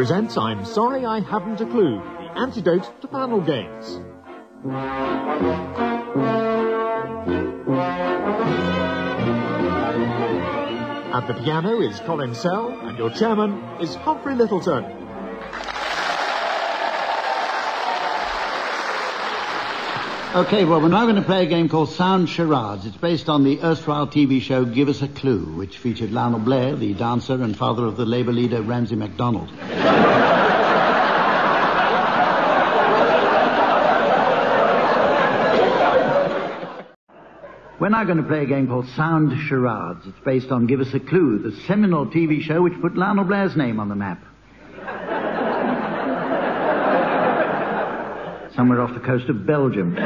presents I'm Sorry I Haven't a Clue, the antidote to panel games. At the piano is Colin Sell, and your chairman is Humphrey Lyttelton. Okay, well, we're now going to play a game called Sound Charades. It's based on the erstwhile TV show Give Us a Clue, which featured Lionel Blair, the dancer and father of the Labour leader Ramsay MacDonald. We're now going to play a game called Sound Charades. It's based on Give Us a Clue, the seminal TV show which put Lionel Blair's name on the map. Somewhere off the coast of Belgium.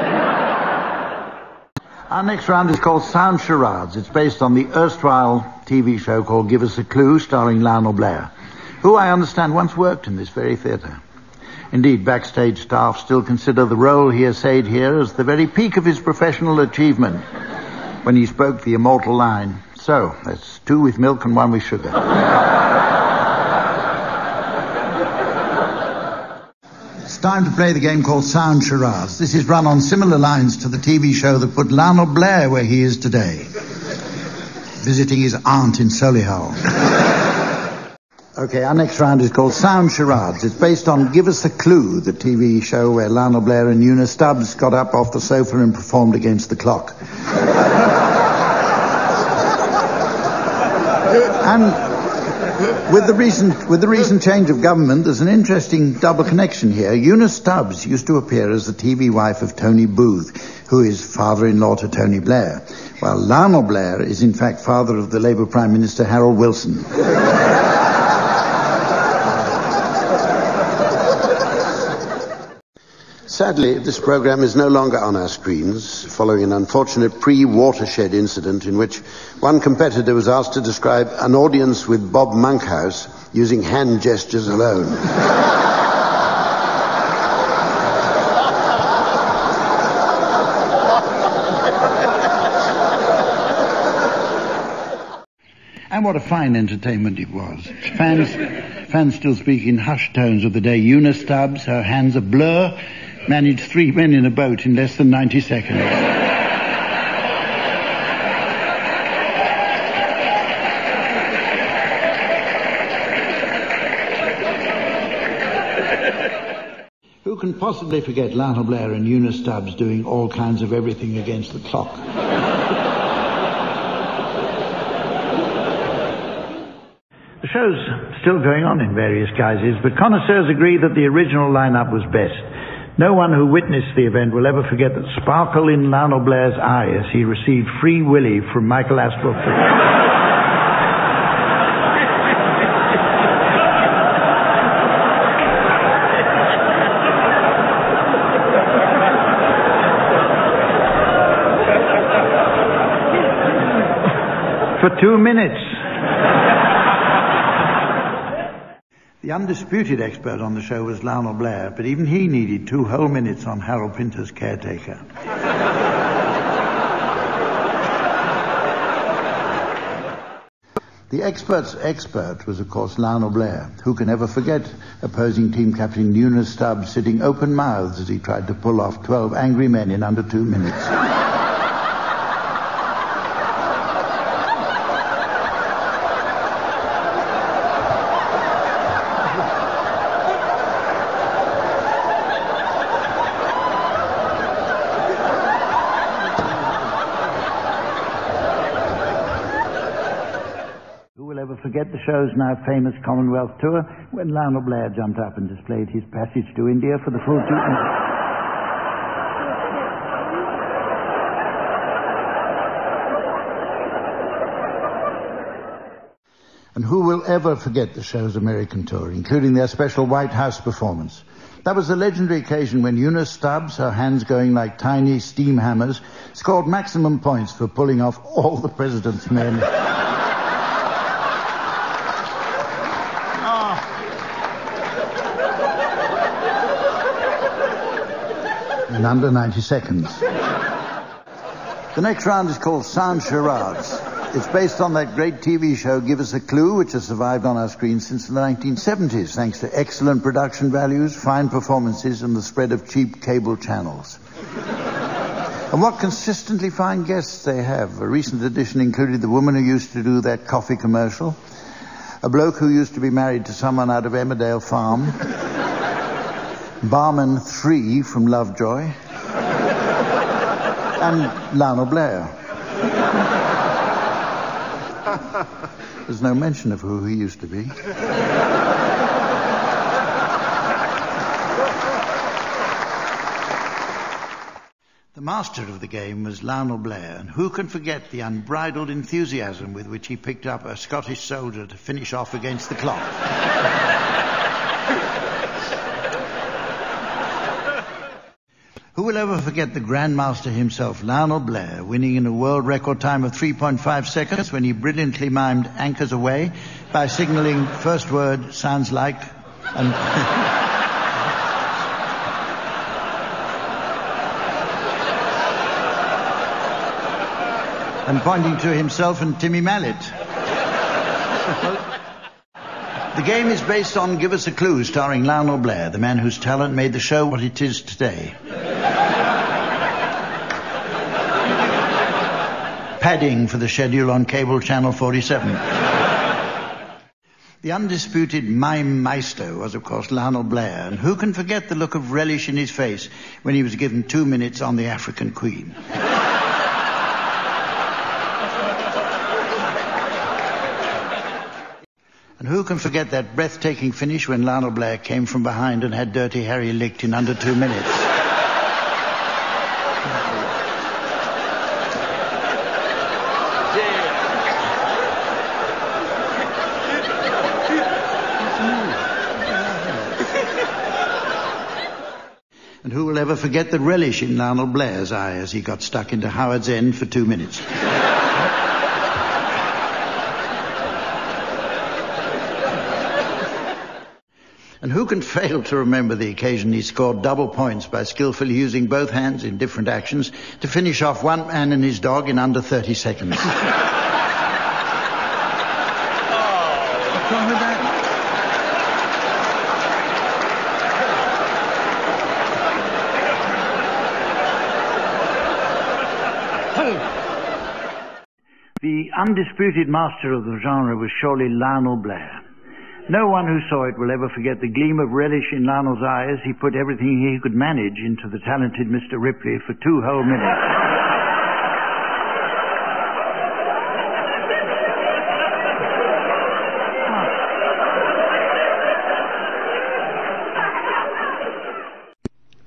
Our next round is called Sound Charades. It's based on the erstwhile TV show called Give Us a Clue, starring Lionel Blair, who I understand once worked in this very theatre. Indeed, backstage staff still consider the role he essayed here as the very peak of his professional achievement when he spoke the immortal line, So, that's two with milk and one with sugar. time to play the game called Sound Charades. This is run on similar lines to the TV show that put Lionel Blair where he is today, visiting his aunt in Solihull. Okay, our next round is called Sound Charades. It's based on Give Us a Clue, the TV show where Lionel Blair and Una Stubbs got up off the sofa and performed against the clock. and with the recent with the recent change of government, there's an interesting double connection here. Una Stubbs used to appear as the TV wife of Tony Booth, who is father-in-law to Tony Blair, while Lionel Blair is in fact father of the Labour Prime Minister Harold Wilson. Sadly, this program is no longer on our screens, following an unfortunate pre-watershed incident in which one competitor was asked to describe an audience with Bob Monkhouse using hand gestures alone. And what a fine entertainment it was. Fans, fans still speak in hushed tones of the day. Una Stubbs, her hands a blur, managed three men in a boat in less than 90 seconds. Who can possibly forget Lionel Blair and Una Stubbs doing all kinds of everything against the clock? the show's still going on in various guises, but connoisseurs agree that the original lineup was best. No one who witnessed the event will ever forget that sparkle in Lionel Blair's eye as he received Free Willy from Michael Aspel. For two minutes. Undisputed expert on the show was Lionel Blair, but even he needed two whole minutes on Harold Pinter's caretaker. The expert's expert was, of course, Lionel Blair. Who can ever forget opposing team captain Una Stubbs sitting open-mouthed as he tried to pull off 12 angry men in under two minutes? Forget the show's now famous Commonwealth tour when Lionel Blair jumped up and displayed his passage to India for the full two. And who will ever forget the show's American tour, including their special White House performance? That was the legendary occasion when Una Stubbs, her hands going like tiny steam hammers, scored maximum points for pulling off all the president's men. in under 90 seconds. The next round is called Sound Charades. It's based on that great TV show, Give Us a Clue, which has survived on our screens since the 1970s, thanks to excellent production values, fine performances, and the spread of cheap cable channels. and what consistently fine guests they have. A recent edition included the woman who used to do that coffee commercial, a bloke who used to be married to someone out of Emmerdale Farm, Barman 3 from Lovejoy, and Lionel Blair. There's no mention of who he used to be. The master of the game was Lionel Blair, and who can forget the unbridled enthusiasm with which he picked up a Scottish soldier to finish off against the clock? Who will ever forget the Grandmaster himself, Lionel Blair, winning in a world record time of 3.5 seconds when he brilliantly mimed Anchors away by signaling first word sounds like and and pointing to himself and Timmy Mallett. the game is based on Give Us a Clue, starring Lionel Blair, the man whose talent made the show what it is today. Padding for the schedule on cable channel 47. the undisputed mime maestro was, of course, Lionel Blair, and who can forget the look of relish in his face when he was given two minutes on the African Queen? And who can forget that breathtaking finish when Lionel Blair came from behind and had Dirty Harry licked in under two minutes? Forget the relish in Lionel Blair's eye as he got stuck into Howard's End for two minutes? And who can fail to remember the occasion he scored double points by skillfully using both hands in different actions to finish off one man and his dog in under 30 seconds? What's wrong with that? The undisputed master of the genre was surely Lionel Blair. No one who saw it will ever forget the gleam of relish in Lionel's eye as he put everything he could manage into the talented Mr. Ripley for two whole minutes.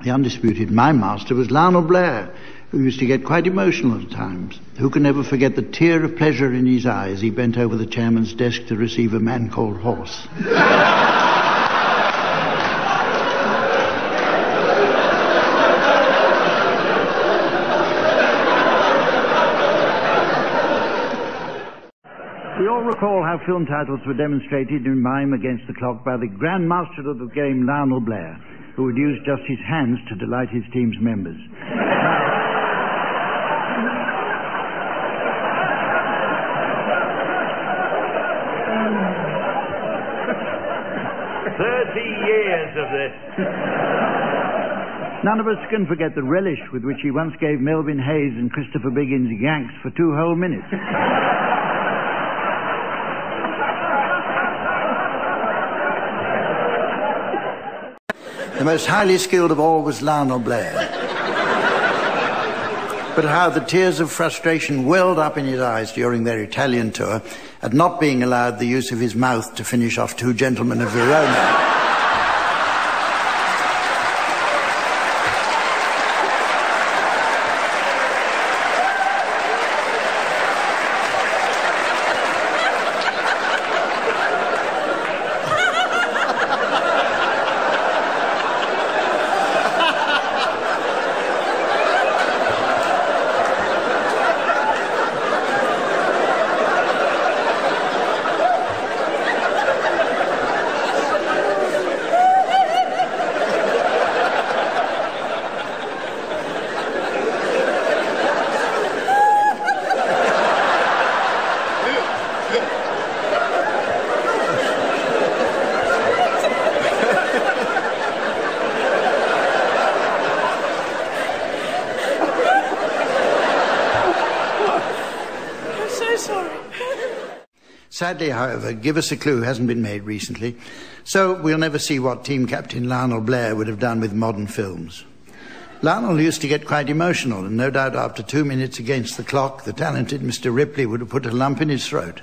The undisputed mime master was Lionel Blair, who used to get quite emotional at times. Who can ever forget the tear of pleasure in his eye as he bent over the chairman's desk to receive a man called Horse? We all recall how film titles were demonstrated in mime against the clock by the Grand Master of the game, Lionel Blair, who would use just his hands to delight his team's members. Thirty years of this. None of us can forget the relish with which he once gave Melvin Hayes and Christopher Biggins yanks for two whole minutes. the most highly skilled of all was Lionel Blair. but how the tears of frustration welled up in his eyes during their Italian tour at not being allowed the use of his mouth to finish off two gentlemen of Verona. Sadly, however, Give Us a Clue hasn't been made recently, so we'll never see what team captain Lionel Blair would have done with modern films. Lionel used to get quite emotional, and no doubt after two minutes against the clock, the talented Mr. Ripley would have put a lump in his throat.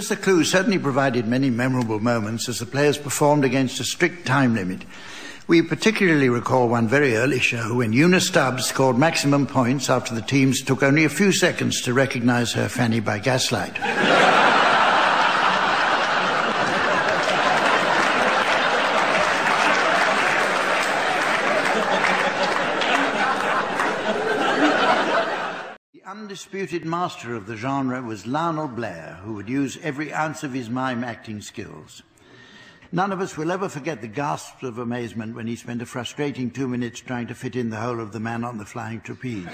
Us a Clue certainly provided many memorable moments as the players performed against a strict time limit. We particularly recall one very early show when Una Stubbs scored maximum points after the teams took only a few seconds to recognize her fanny by gaslight. The undisputed master of the genre was Lionel Blair, who would use every ounce of his mime acting skills. None of us will ever forget the gasps of amazement when he spent a frustrating two minutes trying to fit in the whole of the man on the flying trapeze.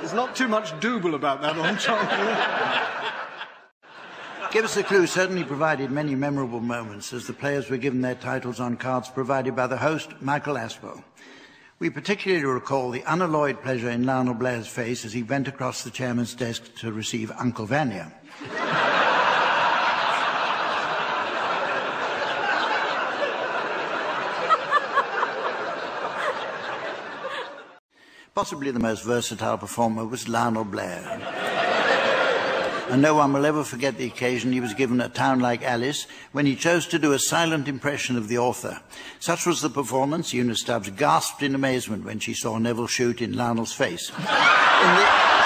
There's not too much double about that on top. Give Us a Clue certainly provided many memorable moments as the players were given their titles on cards provided by the host, Michael Aspel. We particularly recall the unalloyed pleasure in Lionel Blair's face as he bent across the chairman's desk to receive Uncle Vanya. Possibly the most versatile performer was Lionel Blair. And no one will ever forget the occasion he was given at a Town Like Alice when he chose to do a silent impression of the author. Such was the performance, Una Stubbs gasped in amazement when she saw Nevil Shute in Lionel's face. In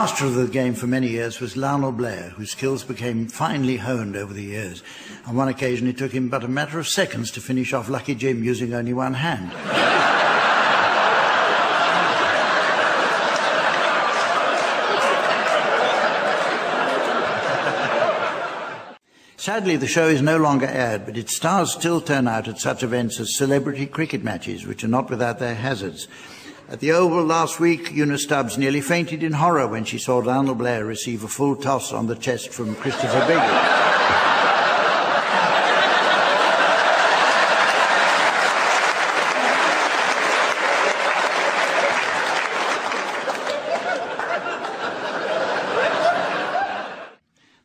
master of the game for many years was Lionel Blair, whose skills became finely honed over the years. On one occasion, it took him but a matter of seconds to finish off Lucky Jim using only one hand. Sadly, the show is no longer aired, but its stars still turn out at such events as celebrity cricket matches, which are not without their hazards. At the Oval last week, Una Stubbs nearly fainted in horror when she saw Donald Blair receive a full toss on the chest from Christopher Biggins.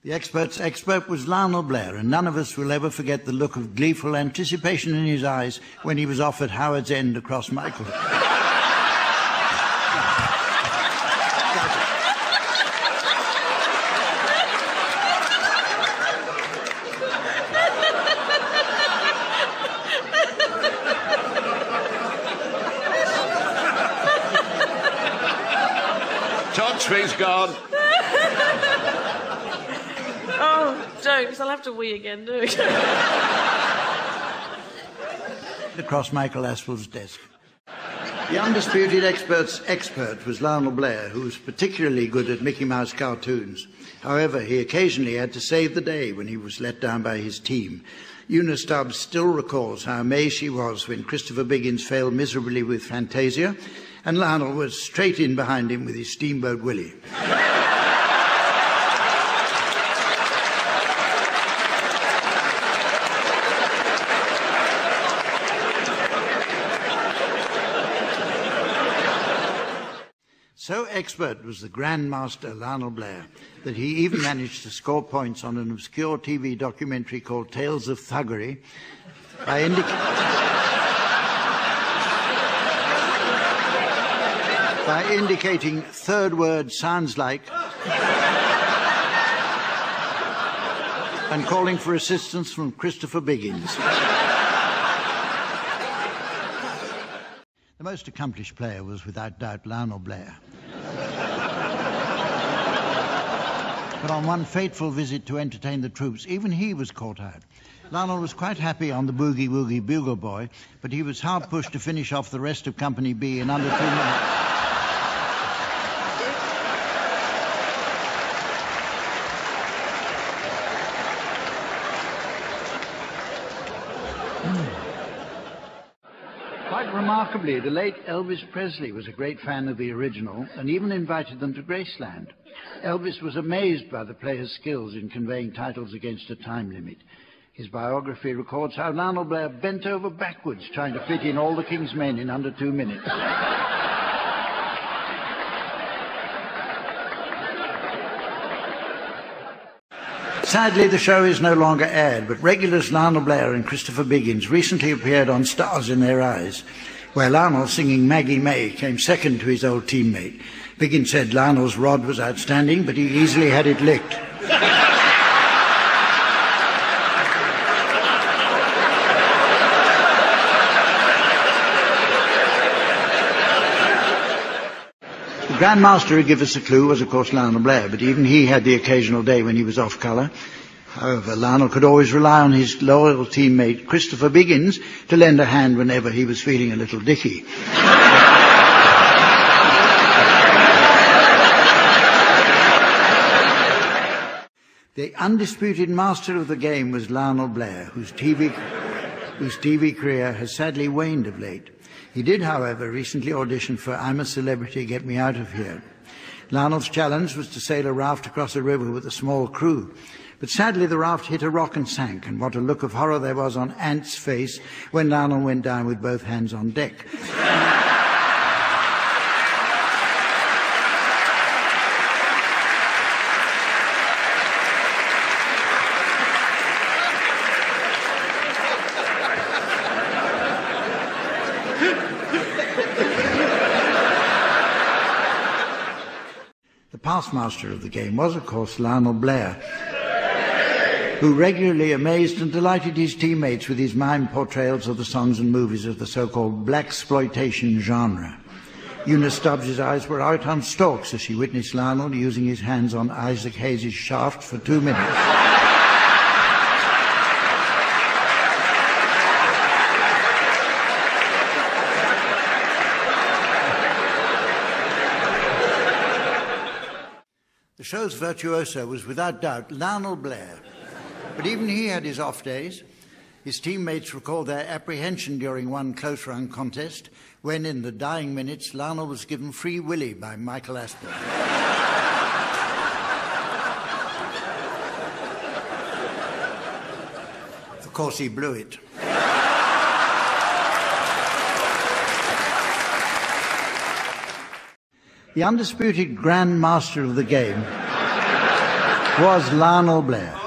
The expert's expert was Lionel Blair, and none of us will ever forget the look of gleeful anticipation in his eyes when he was offered Howard's End across Michael. Todd Oh, don't, 'cause I'll have to wee again, do it. across Michael Aspel's desk. The undisputed expert's expert was Lionel Blair, who was particularly good at Mickey Mouse cartoons. However, he occasionally had to save the day when he was let down by his team. Una Stubbs still recalls how amazed she was when Christopher Biggins failed miserably with Fantasia, and Lionel was straight in behind him with his Steamboat Willie. So expert was the Grandmaster Lionel Blair that he even managed to score points on an obscure TV documentary called Tales of Thuggery by, indic- by indicating third word sounds like and calling for assistance from Christopher Biggins. The most accomplished player was without doubt Lionel Blair. But on one fateful visit to entertain the troops, even he was caught out. Lionel was quite happy on the Boogie Woogie Bugle Boy, but he was hard pushed to finish off the rest of Company B in under two minutes. Quite remarkably, the late Elvis Presley was a great fan of the original and even invited them to Graceland. Elvis was amazed by the players' skills in conveying titles against a time limit. His biography records how Lionel Blair bent over backwards trying to fit in all the King's men in under two minutes. Sadly, the show is no longer aired, but regulars Lionel Blair and Christopher Biggins recently appeared on Stars in Their Eyes, where Lionel singing Maggie May came second to his old teammate. Biggins said Lionel's rod was outstanding, but he easily had it licked. The Grandmaster who gave us a clue was, of course, Lionel Blair, but even he had the occasional day when he was off colour. However, Lionel could always rely on his loyal teammate, Christopher Biggins, to lend a hand whenever he was feeling a little dicky. The undisputed master of the game was Lionel Blair, whose TV, whose TV career has sadly waned of late. He did, however, recently audition for I'm a Celebrity, Get Me Out of Here. Lionel's challenge was to sail a raft across a river with a small crew. But sadly, the raft hit a rock and sank, and what a look of horror there was on Ant's face when Lionel went down with both hands on deck. The past master of the game was, of course, Lionel Blair, who regularly amazed and delighted his teammates with his mime portrayals of the songs and movies of the so-called black exploitation genre. Una Stubbs' eyes were out on stalks as she witnessed Lionel using his hands on Isaac Hayes' shaft for two minutes. The show's virtuoso was without doubt Lionel Blair. But even he had his off days. His teammates recall their apprehension during one close run contest when, in the dying minutes, Lionel was given free willy by Michael Aspel. of course, he blew it. The undisputed grand master of the game was Lionel Blair.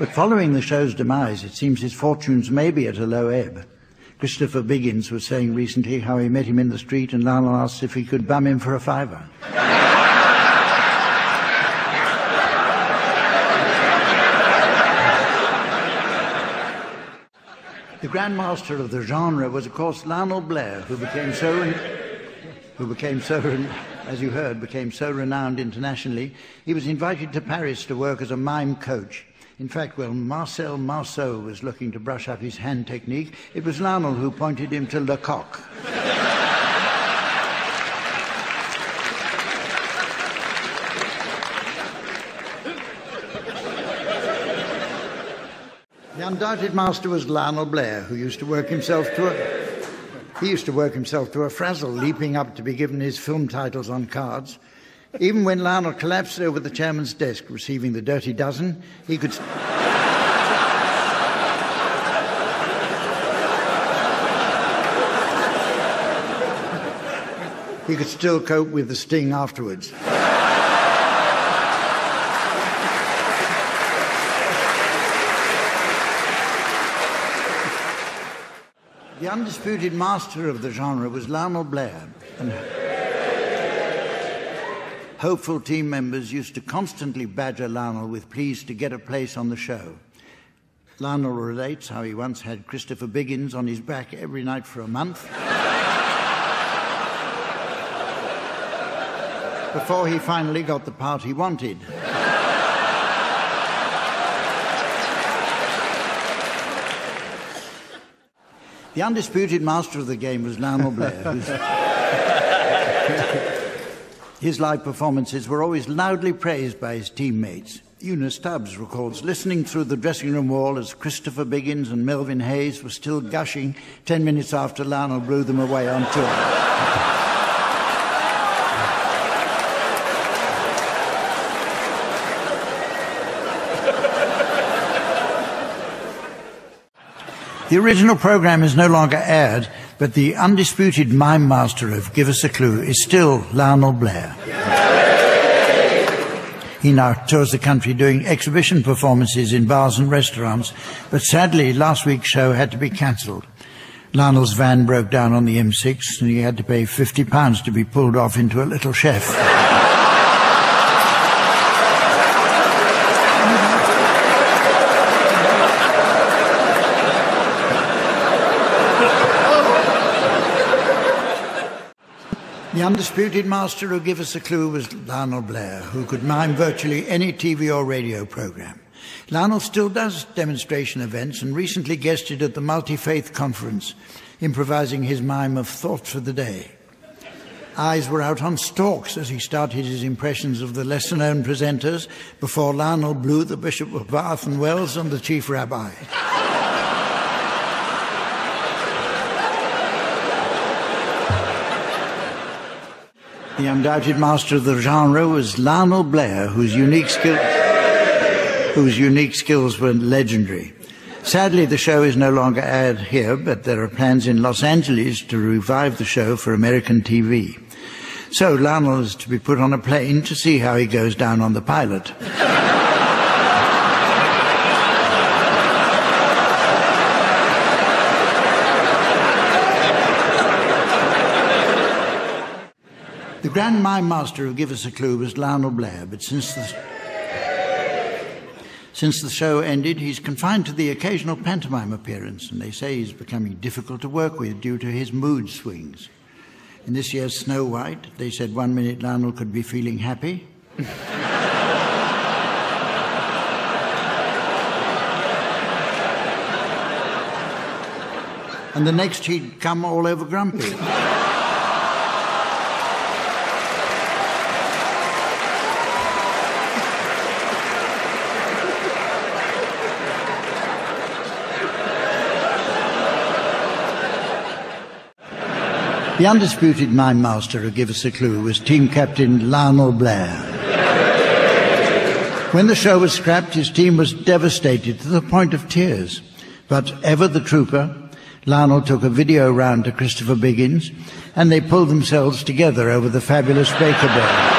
But following the show's demise, it seems his fortunes may be at a low ebb. Christopher Biggins was saying recently how he met him in the street and Lionel asked if he could bum him for a fiver. The grandmaster of the genre was, of course, Lionel Blair, who became so, who became so, as you heard, became so renowned internationally. He was invited to Paris to work as a mime coach. In fact, when Marcel Marceau was looking to brush up his hand technique, it was Lionel who pointed him to Lecoq. The undoubted master was Lionel Blair, who used to work himself to a he used to work himself to a frazzle, leaping up to be given his film titles on cards. Even when Lionel collapsed over the chairman's desk, receiving the dirty dozen, he could. he could still cope with the sting afterwards. The undisputed master of the genre was Lionel Blair, and hopeful team members used to constantly badger Lionel with pleas to get a place on the show. Lionel relates how he once had Christopher Biggins on his back every night for a month. before he finally got the part he wanted. the undisputed master of the game was Lionel Blair his live performances were always loudly praised by his teammates. Una Stubbs recalls listening through the dressing room wall as Christopher Biggins and Melvin Hayes were still gushing 10 minutes after Lionel blew them away on tour. The original program is no longer aired, but the undisputed mime master of Give Us a Clue is still Lionel Blair. He now tours the country doing exhibition performances in bars and restaurants, but sadly last week's show had to be cancelled. Lionel's van broke down on the M6 and he had to pay £50 to be pulled off into a little chef. The undisputed master who gave us a clue was Lionel Blair, who could mime virtually any TV or radio program. Lionel still does demonstration events and recently guested at the Multi Faith Conference, improvising his mime of Thought for the Day. Eyes were out on stalks as he started his impressions of the lesser known presenters before Lionel blew the Bishop of Bath and Wells and the Chief Rabbi. The undoubted master of the genre was Lionel Blair, whose unique skill, whose unique skills were legendary. Sadly, the show is no longer aired here, but there are plans in Los Angeles to revive the show for American TV. So Lionel is to be put on a plane to see how he goes down on the pilot. The grand mime master who gave us a clue was Lionel Blair, but since the, since the show ended, he's confined to the occasional pantomime appearance, and they say he's becoming difficult to work with due to his mood swings. In this year's Snow White, they said one minute Lionel could be feeling happy. and the next he'd come all over grumpy. The undisputed mime master who gave us a clue was team captain Lionel Blair. When the show was scrapped, his team was devastated to the point of tears. But ever the trooper, Lionel took a video round to Christopher Biggins, and they pulled themselves together over the fabulous Baker Boys.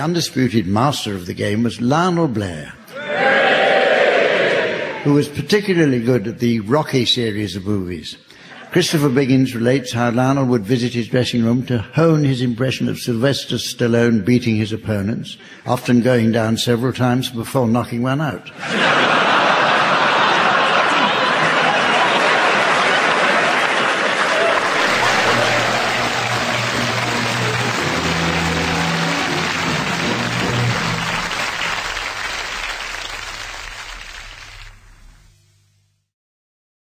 The undisputed master of the game was Lionel Blair, who was particularly good at the Rocky series of movies. Christopher Biggins relates how Lionel would visit his dressing room to hone his impression of Sylvester Stallone beating his opponents, often going down several times before knocking one out.